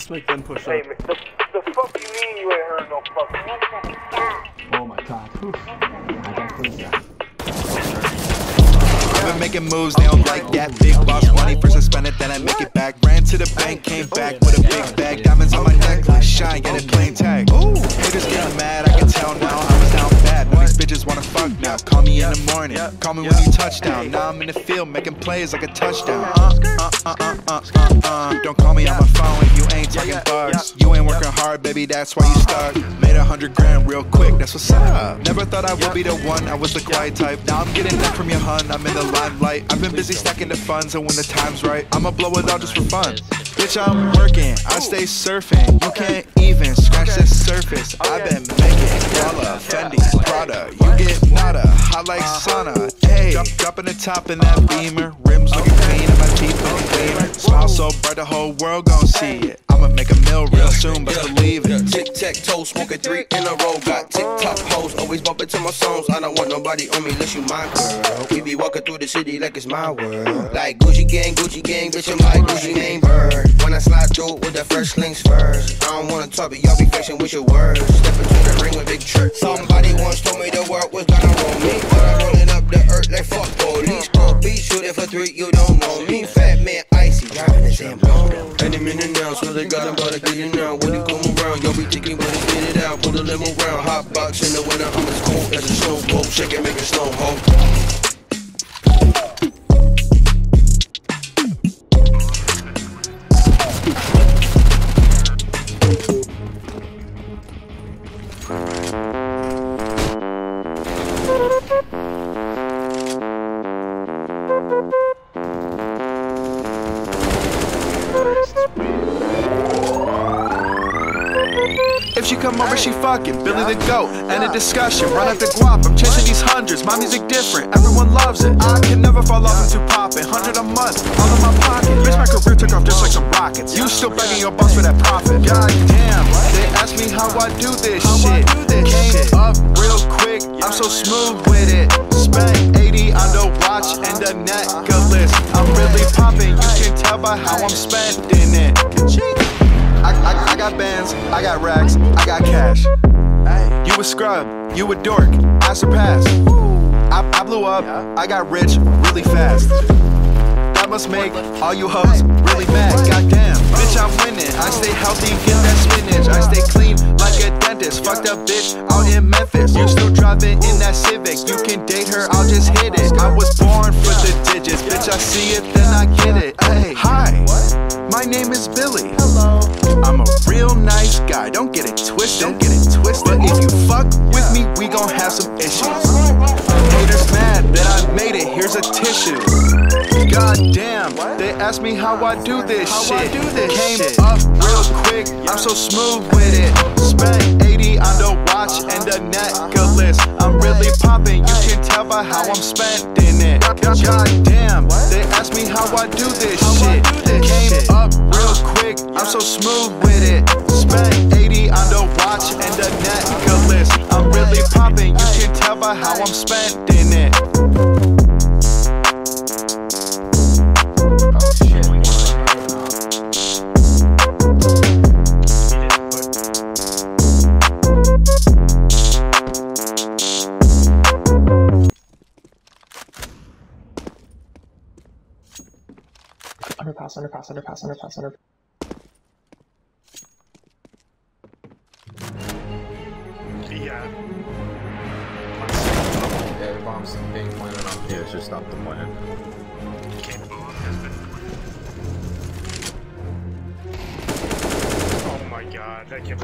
Let's make them push Hey, up. the, the fuck you mean you ain't heard no fucking Oh my god. I got crazy. I've been making moves, they don't like that. Big boss money, first I spend it, then I make it back. Ran to the bank, came back with a big bag. Diamonds on my me in the morning, call me when you touchdown. Now I'm in the field, making plays like a touchdown. Uh, uh, uh, uh, uh, uh, uh. Don't call me on my phone if you ain't talking bugs. You ain't working hard, baby, that's why you stuck. Made a hundred grand real quick, that's what's up. Never thought I would be the one, I was the quiet type. Now I'm getting that from your hun, I'm in the limelight. I've been busy stacking the funds, and when the time's right, I'ma blow it all just for fun. Bitch, I'm working, I stay surfing. You can't even scratch the surface. I've been making Prada, Fendi, Prada. You get nada, hot like sauna. Hey, dropping the top in that beamer. Rims looking clean, and my teeth looking cleaner. Smile so bright, the whole world gon' see it. I'ma make a meal real soon, but believe it. Tic tac toe, smoking three in a row. Got tick tock hoes, always bumping to my songs. I don't want nobody on me unless you my girl. We be walking through the city like it's my world. Like Gucci gang, Gucci gang, bitch, I'm like Gucci gang bird. When I slide through with the fresh links first. I don't wanna talk, but y'all be facing with your words. Step into the ring with big church. Somebody once told me the world was gonna roll me, but I'm rolling up the earth like fuck police. Go beat, shooting for three, you don't know Any minute now, so they got about to get it now. When you come around, y'all be thinking when it get it out. Pull the limo round, hot box in the winter, I'm as cold as a snow globe. Shake it, make it snow, ho. If she come over, she fucking Billy the goat. And a discussion, run up the guap. I'm chasing these hundreds. My music different, everyone loves it. I can never fall off into popping. Hundred a month, all in my pocket. Bitch, my career took off just like some rockets. You still begging your boss for that profit. God damn, they ask me how I do this shit. Came up real quick, I'm so smooth with it. Spent 80 on the watch and the necklace. I'm really popping, you can tell by how I'm spending it. I, I, got bands, I got racks, I got cash. You a scrub, you a dork, I surpassed. I, I blew up, I got rich really fast. That must make all you hoes really mad. Goddamn, bitch, I'm winning. I stay healthy, get that spinach. I stay clean like a dentist. Fucked up bitch out in Memphis. You still driving in that Civic. You can date her, I'll just hit it. I was born for the digits. Bitch, I see it, then I get it. Hey, hi, my name is Billy. Hello. I'm a real nice guy. Don't get it twisted. Don't get it twisted. But if you fuck with me, we gon' have some issues. Haters mad that I made it. Here's a tissue. God damn, they ask me how I do this shit. Came up real quick, I'm so smooth with it. Spent 80 on the watch and the necklace. I'm really popping, you can tell by how I'm spending it. God damn, they ask me how I do this shit. Came up real you by how I'm spending it. Underpass, underpass, underpass, underpass, underpass. Yeah. Yeah, the bomb's being planted on. Yeah, it's just stop the plan. Oh my god, that can't